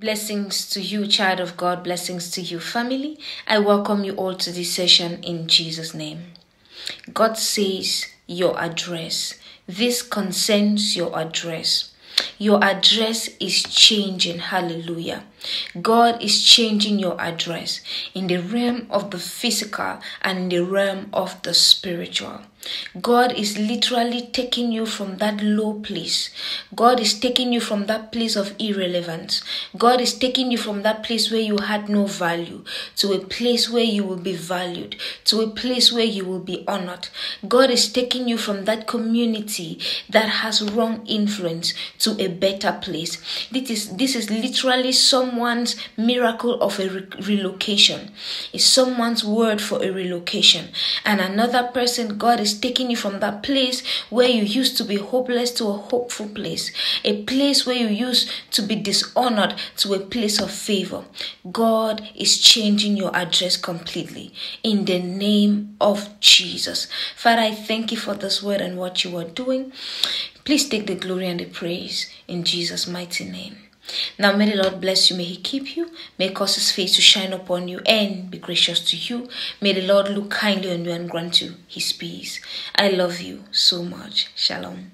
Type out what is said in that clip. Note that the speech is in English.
Blessings to you, child of God. Blessings to you, family. I welcome you all to this session in Jesus' name. God says your address. This concerns your address. Your address is changing. Hallelujah. God is changing your address in the realm of the physical and in the realm of the spiritual. God is literally taking you from that low place. God is taking you from that place of irrelevance. God is taking you from that place where you had no value to a place where you will be valued, to a place where you will be honored. God is taking you from that community that has wrong influence to a better place. This is this is literally someone's miracle of a re- relocation, It's someone's word for a relocation. And another person, God is taking you from that place where you used to be hopeless to a hopeful place, a place where you used to be dishonored to a place of favor. God is changing your address completely in the name of Jesus. Father, I thank you for this word and what you are doing. Please take the glory and the praise in Jesus' mighty name. Now may the Lord bless you, may He keep you, may cause His face to shine upon you and be gracious to you. May the Lord look kindly on you and grant you His peace. I love you so much. Shalom.